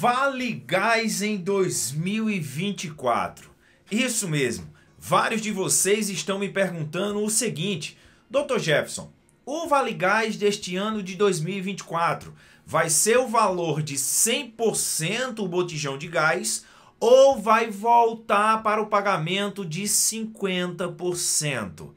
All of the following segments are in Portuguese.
Vale Gás em 2024. Isso mesmo. Vários de vocês estão me perguntando o seguinte: Dr. Jefferson, o Vale Gás deste ano de 2024 vai ser o valor de 100% o botijão de gás ou vai voltar para o pagamento de 50%?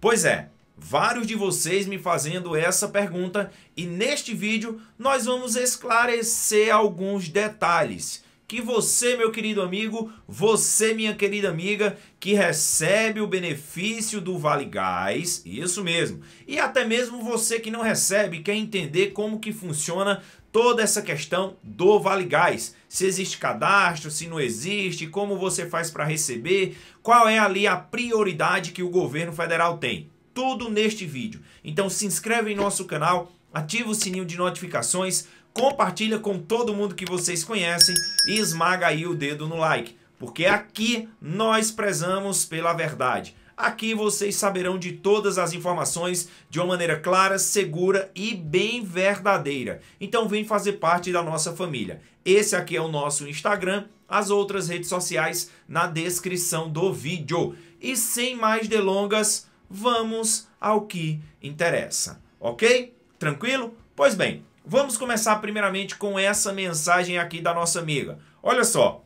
Pois é, vários de vocês me fazendo essa pergunta e neste vídeo nós vamos esclarecer alguns detalhes que você, meu querido amigo, você, minha querida amiga, que recebe o benefício do Vale Gás, isso mesmo, e até mesmo você que não recebe, quer entender como que funciona toda essa questão do Vale Gás. Se existe cadastro, se não existe, como você faz para receber, qual é ali a prioridade que o governo federal tem tudo neste vídeo. Então se inscreve em nosso canal, ativa o sininho de notificações, compartilha com todo mundo que vocês conhecem e esmaga aí o dedo no like, porque aqui nós prezamos pela verdade. Aqui vocês saberão de todas as informações de uma maneira clara, segura e bem verdadeira. Então vem fazer parte da nossa família. Esse aqui é o nosso Instagram, as outras redes sociais na descrição do vídeo. E sem mais delongas, vamos ao que interessa, ok? Tranquilo? Pois bem, vamos começar primeiramente com essa mensagem aqui da nossa amiga. Olha só.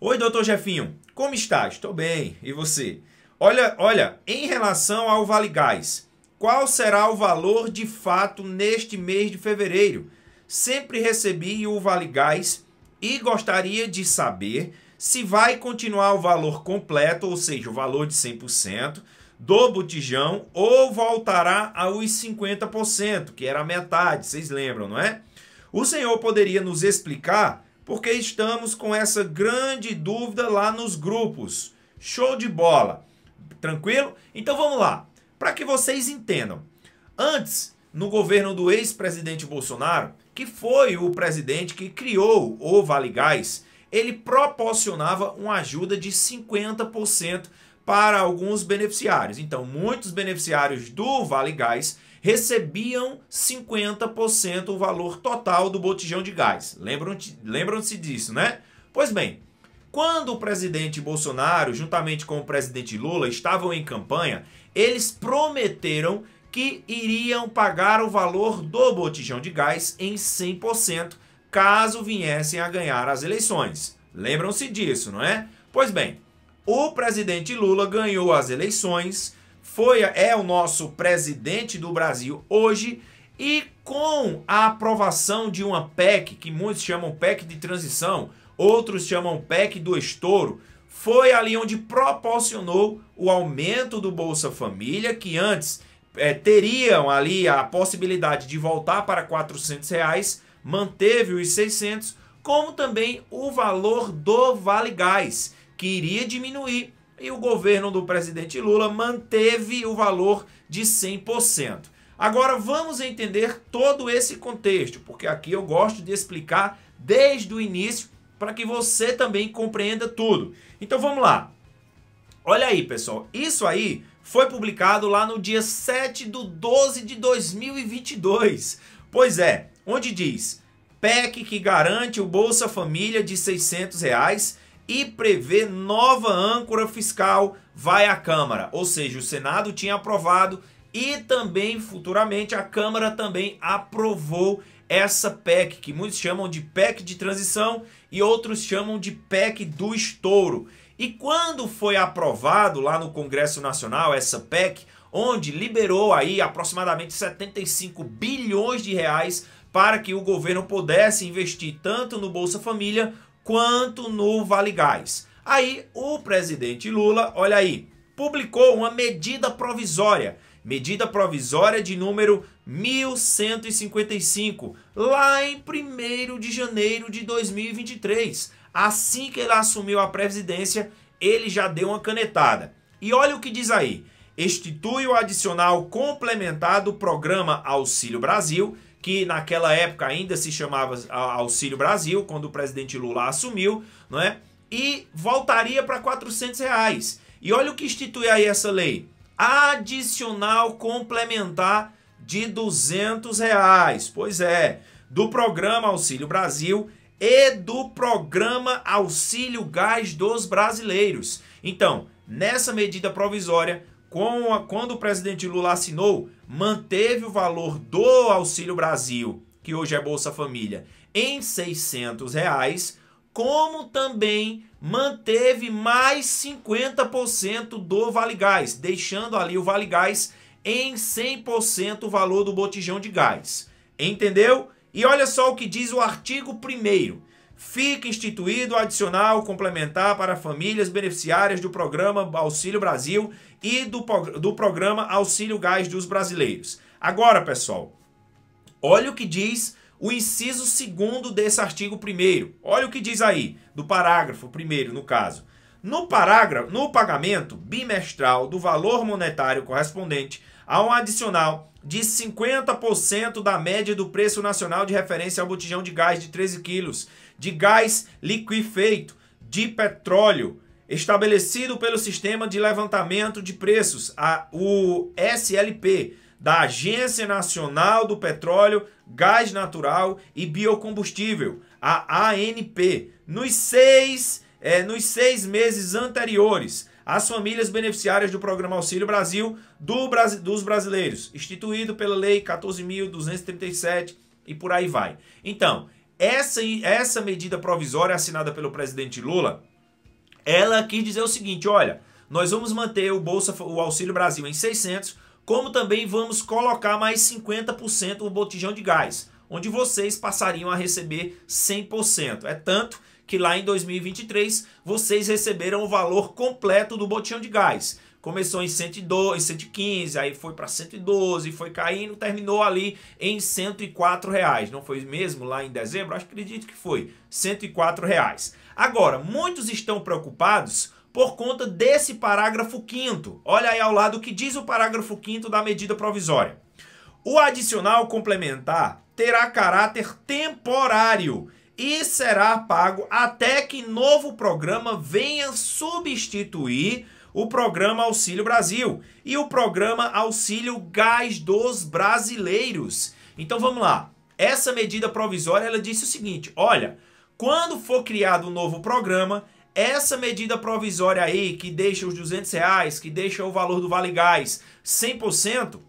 Oi, doutor Jefinho, como está? Estou bem, e você? Olha, olha, em relação ao Vale Gás, qual será o valor de fato neste mês de fevereiro? Sempre recebi o Vale Gás e gostaria de saber se vai continuar o valor completo, ou seja, o valor de 100%, do botijão ou voltará aos 50%, que era a metade, vocês lembram, não é? O senhor poderia nos explicar porque estamos com essa grande dúvida lá nos grupos. Show de bola. Tranquilo? Então vamos lá. Para que vocês entendam. Antes, no governo do ex-presidente Bolsonaro, que foi o presidente que criou o Vale Gás, ele proporcionava uma ajuda de 50% para alguns beneficiários. Então, muitos beneficiários do Vale Gás recebiam 50% o valor total do botijão de gás. Lembram-se lembram disso, né? Pois bem, quando o presidente Bolsonaro, juntamente com o presidente Lula, estavam em campanha, eles prometeram que iriam pagar o valor do botijão de gás em 100% caso viessem a ganhar as eleições. Lembram-se disso, não é? Pois bem, o presidente Lula ganhou as eleições, foi é o nosso presidente do Brasil hoje e com a aprovação de uma PEC, que muitos chamam PEC de transição, outros chamam PEC do estouro, foi ali onde proporcionou o aumento do Bolsa Família, que antes é, teriam ali a possibilidade de voltar para 400 reais, manteve os 600, como também o valor do Vale Gás, que iria diminuir e o governo do presidente Lula manteve o valor de 100%. Agora vamos entender todo esse contexto, porque aqui eu gosto de explicar desde o início para que você também compreenda tudo. Então vamos lá. Olha aí, pessoal, isso aí foi publicado lá no dia 7 do 12 de 2022. Pois é, onde diz PEC que garante o Bolsa Família de 600 reais e prevê nova âncora fiscal vai à Câmara. Ou seja, o Senado tinha aprovado e também futuramente a Câmara também aprovou essa PEC, que muitos chamam de PEC de transição e outros chamam de PEC do estouro. E quando foi aprovado lá no Congresso Nacional essa PEC, onde liberou aí aproximadamente 75 bilhões de reais para que o governo pudesse investir tanto no Bolsa Família quanto no Vale Gás. Aí o presidente Lula, olha aí, publicou uma medida provisória, medida provisória de número 1155, lá em 1 de janeiro de 2023. Assim que ele assumiu a presidência, ele já deu uma canetada. E olha o que diz aí: institui o adicional complementar do programa Auxílio Brasil que naquela época ainda se chamava Auxílio Brasil, quando o presidente Lula assumiu, não é? E voltaria para 400 reais. E olha o que institui aí essa lei. Adicional complementar de 200 reais. Pois é, do programa Auxílio Brasil, e do programa Auxílio Gás dos Brasileiros. Então, nessa medida provisória, a, quando o presidente Lula assinou, manteve o valor do Auxílio Brasil, que hoje é Bolsa Família, em 600 reais, como também manteve mais 50% do Vale Gás, deixando ali o Vale Gás em 100% o valor do botijão de gás. Entendeu? E olha só o que diz o artigo 1 Fica instituído o adicional complementar para famílias beneficiárias do programa Auxílio Brasil e do, do programa Auxílio Gás dos Brasileiros. Agora, pessoal, olha o que diz o inciso segundo desse artigo 1 Olha o que diz aí, do parágrafo 1 no caso. No parágrafo, no pagamento bimestral do valor monetário correspondente a um adicional de 50% da média do preço nacional de referência ao botijão de gás de 13 quilos, de gás liquefeito, de petróleo, estabelecido pelo Sistema de Levantamento de Preços, a, o SLP, da Agência Nacional do Petróleo, Gás Natural e Biocombustível, a ANP, nos seis, é, nos seis meses anteriores às famílias beneficiárias do Programa Auxílio Brasil do, dos brasileiros, instituído pela Lei 14.237 e por aí vai. Então, essa, essa medida provisória assinada pelo presidente Lula, ela quis dizer o seguinte, olha, nós vamos manter o Bolsa, o Auxílio Brasil em 600, como também vamos colocar mais 50% no botijão de gás, onde vocês passariam a receber 100%. É tanto que lá em 2023 vocês receberam o valor completo do botijão de gás. Começou em 102, 115, aí foi para 112, foi caindo, terminou ali em 104 reais. Não foi mesmo lá em dezembro? Acho que acredito que foi 104 reais. Agora, muitos estão preocupados por conta desse parágrafo 5 Olha aí ao lado o que diz o parágrafo 5 da medida provisória. O adicional complementar terá caráter temporário e será pago até que novo programa venha substituir o programa Auxílio Brasil e o programa Auxílio Gás dos Brasileiros. Então vamos lá. Essa medida provisória ela disse o seguinte: olha, quando for criado um novo programa, essa medida provisória aí, que deixa os 200 reais, que deixa o valor do Vale Gás 100%,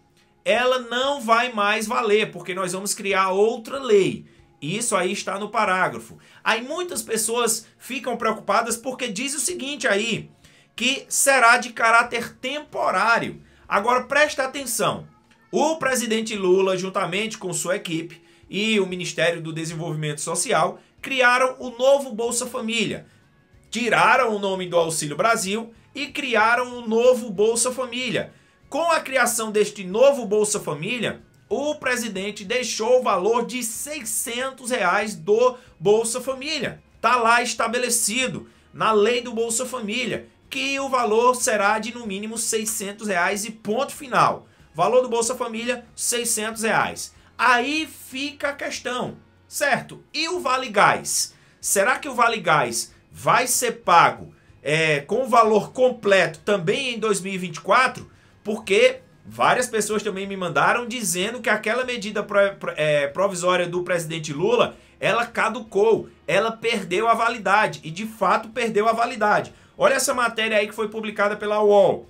ela não vai mais valer, porque nós vamos criar outra lei. Isso aí está no parágrafo. Aí muitas pessoas ficam preocupadas porque diz o seguinte aí, que será de caráter temporário. Agora presta atenção. O presidente Lula, juntamente com sua equipe e o Ministério do Desenvolvimento Social, criaram o novo Bolsa Família tiraram o nome do Auxílio Brasil e criaram o novo Bolsa Família. Com a criação deste novo Bolsa Família, o presidente deixou o valor de 600 reais do Bolsa Família. Está lá estabelecido na lei do Bolsa Família que o valor será de no mínimo 600 reais e ponto final. Valor do Bolsa Família, 600 reais. Aí fica a questão, certo? E o Vale Gás? Será que o Vale Gás vai ser pago é, com o valor completo também em 2024, porque várias pessoas também me mandaram dizendo que aquela medida é, provisória do presidente Lula, ela caducou, ela perdeu a validade, e de fato perdeu a validade. Olha essa matéria aí que foi publicada pela UOL.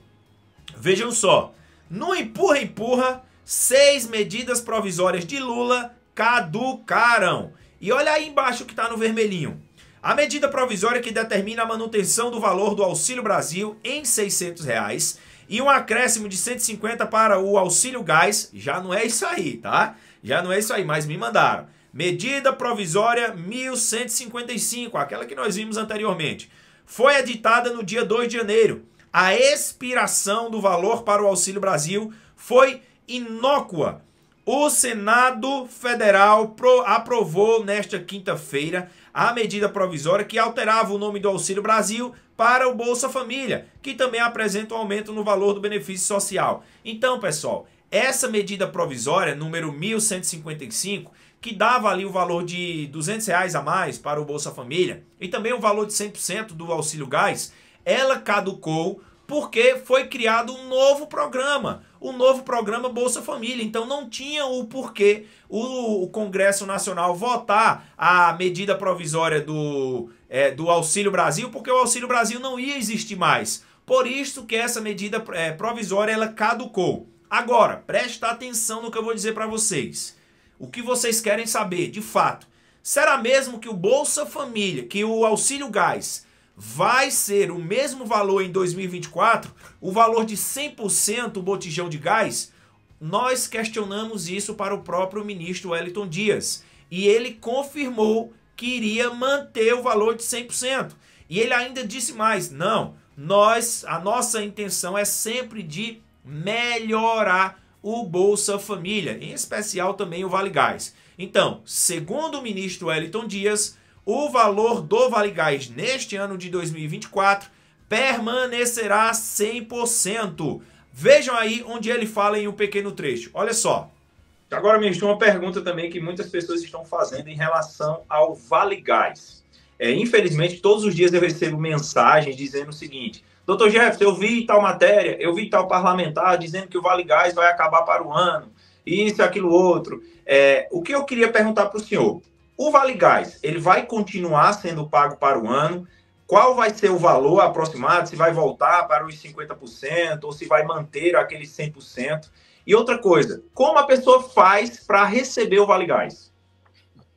Vejam só, no empurra-empurra, seis medidas provisórias de Lula caducaram. E olha aí embaixo que está no vermelhinho. A medida provisória que determina a manutenção do valor do Auxílio Brasil em 600 reais, e um acréscimo de 150 para o Auxílio Gás, já não é isso aí, tá? Já não é isso aí, mas me mandaram. Medida provisória 1155, aquela que nós vimos anteriormente, foi editada no dia 2 de janeiro. A expiração do valor para o Auxílio Brasil foi inócua. O Senado Federal aprovou nesta quinta-feira a medida provisória que alterava o nome do Auxílio Brasil para o Bolsa Família, que também apresenta um aumento no valor do benefício social. Então, pessoal, essa medida provisória, número 1155, que dava ali o valor de 200 reais a mais para o Bolsa Família e também o valor de 100% do Auxílio Gás, ela caducou porque foi criado um novo programa, o um novo programa Bolsa Família. Então não tinha o porquê o, Congresso Nacional votar a medida provisória do, é, do Auxílio Brasil, porque o Auxílio Brasil não ia existir mais. Por isso que essa medida é, provisória ela caducou. Agora, presta atenção no que eu vou dizer para vocês. O que vocês querem saber, de fato, será mesmo que o Bolsa Família, que o Auxílio Gás vai ser o mesmo valor em 2024, o valor de 100% o botijão de gás, nós questionamos isso para o próprio ministro Wellington Dias. E ele confirmou que iria manter o valor de 100%. E ele ainda disse mais: não, nós, a nossa intenção é sempre de melhorar o Bolsa Família, em especial também o Vale Gás. Então, segundo o ministro Wellington Dias, o valor do Vale Gás neste ano de 2024 permanecerá 100%. Vejam aí onde ele fala em um pequeno trecho. Olha só. Agora, ministro, uma pergunta também que muitas pessoas estão fazendo em relação ao Vale Gás. É, infelizmente, todos os dias eu recebo mensagens dizendo o seguinte: Doutor Jefferson, eu vi tal matéria, eu vi tal parlamentar dizendo que o Vale Gás vai acabar para o ano, isso, aquilo, outro. É, o que eu queria perguntar para o senhor: o Vale Gás, ele vai continuar sendo pago para o ano? Qual vai ser o valor aproximado? Se vai voltar para os 50% ou se vai manter aquele 100%? E outra coisa, como a pessoa faz para receber o Vale Gás?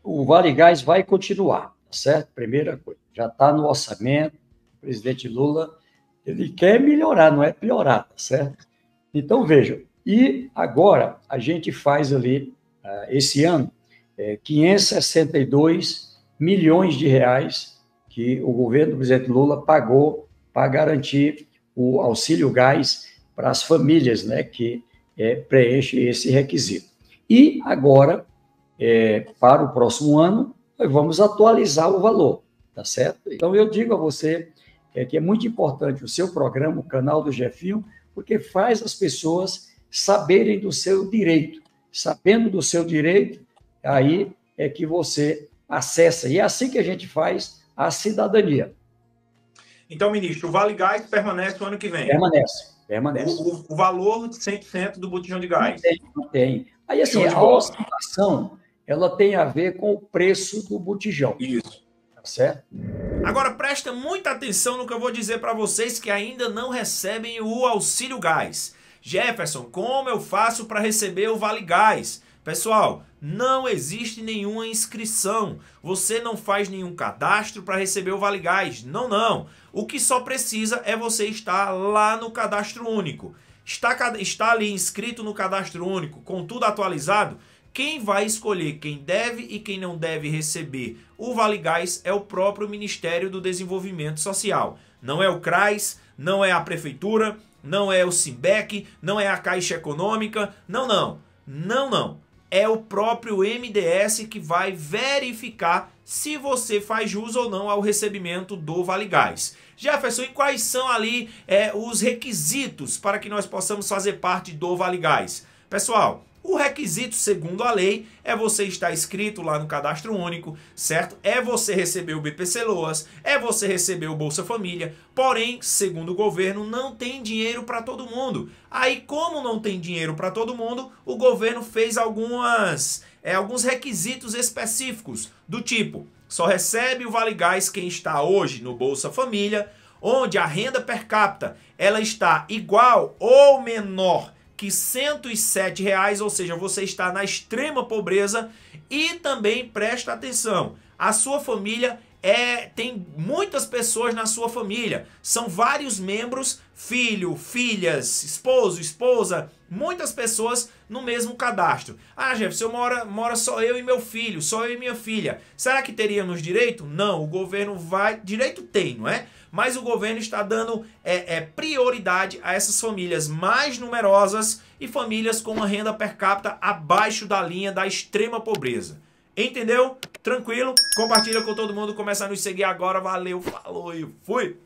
O Vale Gás vai continuar, tá certo? Primeira coisa, já está no orçamento, o presidente Lula, ele quer melhorar, não é piorar, tá certo? Então, vejam, e agora a gente faz ali, uh, esse ano, é, 562 milhões de reais que o governo do presidente Lula pagou para garantir o auxílio gás para as famílias né, que é, preenchem esse requisito. E agora, é, para o próximo ano, nós vamos atualizar o valor, tá certo? Então, eu digo a você é, que é muito importante o seu programa, o canal do Jefinho, porque faz as pessoas saberem do seu direito. Sabendo do seu direito, aí é que você acessa. E é assim que a gente faz a cidadania. Então, ministro, o Vale Gás permanece o ano que vem? Permanece, permanece. O, o, valor de 100% do botijão de gás? Não tem, não tem. Aí, assim, a oscilação, ela tem a ver com o preço do botijão. Isso. Tá certo? Agora, presta muita atenção no que eu vou dizer para vocês que ainda não recebem o auxílio gás. Jefferson, como eu faço para receber o Vale Gás? Pessoal, não existe nenhuma inscrição. Você não faz nenhum cadastro para receber o Vale Gás. Não, não. O que só precisa é você estar lá no cadastro único. Está, está ali inscrito no cadastro único, com tudo atualizado. Quem vai escolher quem deve e quem não deve receber o Vale Gás é o próprio Ministério do Desenvolvimento Social. Não é o CRAS, não é a Prefeitura, não é o SIMBEC, não é a Caixa Econômica. Não, não. Não, não é o próprio MDS que vai verificar se você faz jus ou não ao recebimento do Vale Gás. Jefferson, e quais são ali é, os requisitos para que nós possamos fazer parte do Vale Gás? Pessoal, o requisito, segundo a lei, é você estar inscrito lá no cadastro único, certo? É você receber o BPC Loas, é você receber o Bolsa Família. Porém, segundo o governo, não tem dinheiro para todo mundo. Aí, como não tem dinheiro para todo mundo, o governo fez algumas, é, alguns requisitos específicos, do tipo: só recebe o Vale Gás quem está hoje no Bolsa Família, onde a renda per capita ela está igual ou menor que 107 reais, ou seja, você está na extrema pobreza. E também presta atenção, a sua família é tem muitas pessoas na sua família, são vários membros, filho, filhas, esposo, esposa, muitas pessoas no mesmo cadastro. Ah, Jefferson, mora, mora só eu e meu filho, só eu e minha filha. Será que teríamos direito? Não, o governo vai. Direito tem, não é? mas o governo está dando é, é, prioridade a essas famílias mais numerosas e famílias com uma renda per capita abaixo da linha da extrema pobreza. Entendeu? Tranquilo? Compartilha com todo mundo, começa a nos seguir agora. Valeu, falou e fui!